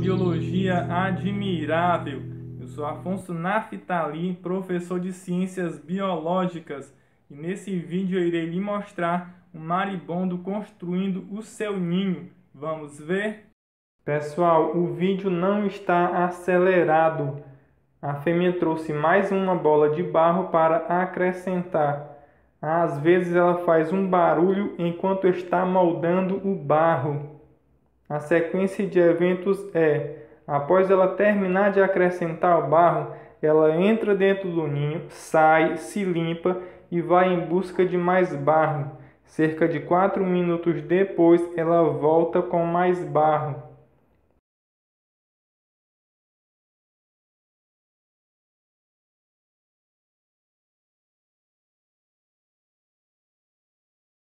biologia admirável. Eu sou Afonso Naftali, professor de Ciências Biológicas, e nesse vídeo eu irei lhe mostrar um maribondo construindo o seu ninho. Vamos ver? Pessoal, o vídeo não está acelerado. A fêmea trouxe mais uma bola de barro para acrescentar. Às vezes ela faz um barulho enquanto está moldando o barro. A sequência de eventos é: após ela terminar de acrescentar o barro, ela entra dentro do ninho, sai, se limpa e vai em busca de mais barro. Cerca de 4 minutos depois, ela volta com mais barro.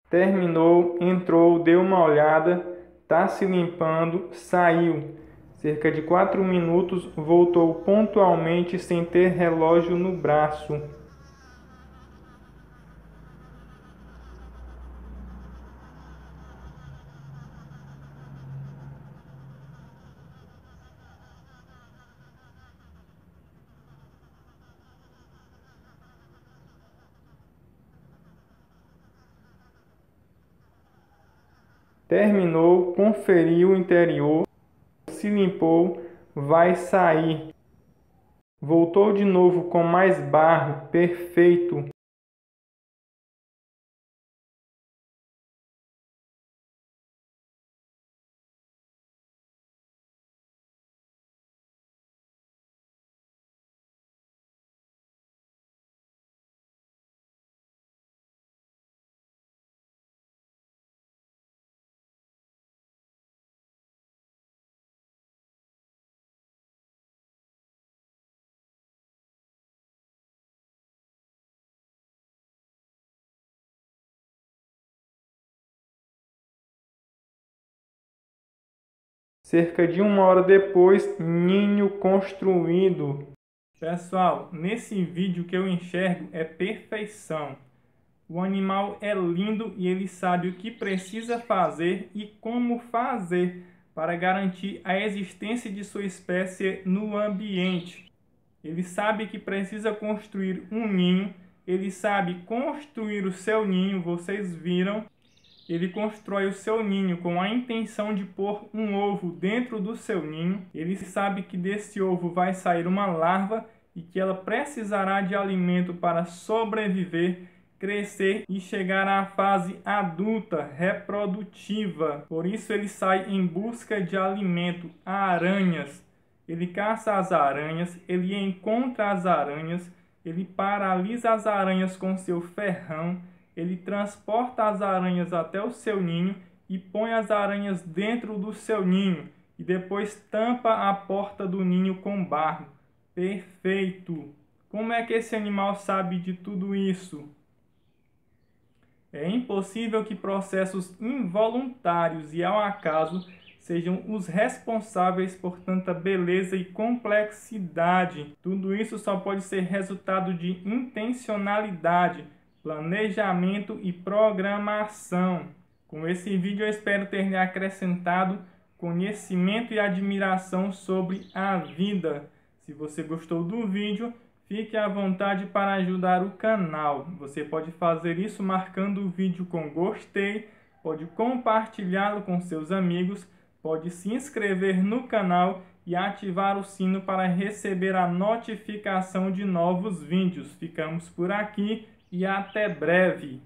Terminou, entrou, deu uma olhada está se limpando, saiu. Cerca de quatro minutos, voltou pontualmente sem ter relógio no braço. Terminou, conferiu o interior, se limpou, vai sair. Voltou de novo com mais barro, perfeito. Cerca de uma hora depois, ninho construído. Pessoal, nesse vídeo que eu enxergo é perfeição. O animal é lindo e ele sabe o que precisa fazer e como fazer para garantir a existência de sua espécie no ambiente. Ele sabe que precisa construir um ninho, ele sabe construir o seu ninho, vocês viram, ele constrói o seu ninho com a intenção de pôr um ovo dentro do seu ninho. Ele sabe que desse ovo vai sair uma larva e que ela precisará de alimento para sobreviver, crescer e chegar à fase adulta, reprodutiva. Por isso ele sai em busca de alimento, aranhas. Ele caça as aranhas, ele encontra as aranhas, ele paralisa as aranhas com seu ferrão ele transporta as aranhas até o seu ninho e põe as aranhas dentro do seu ninho e depois tampa a porta do ninho com barro. Perfeito! Como é que esse animal sabe de tudo isso? É impossível que processos involuntários e ao acaso sejam os responsáveis por tanta beleza e complexidade. Tudo isso só pode ser resultado de intencionalidade planejamento e programação. Com esse vídeo eu espero ter lhe acrescentado conhecimento e admiração sobre a vida. Se você gostou do vídeo, fique à vontade para ajudar o canal. Você pode fazer isso marcando o vídeo com gostei, pode compartilhá-lo com seus amigos, pode se inscrever no canal e ativar o sino para receber a notificação de novos vídeos. Ficamos por aqui e até breve.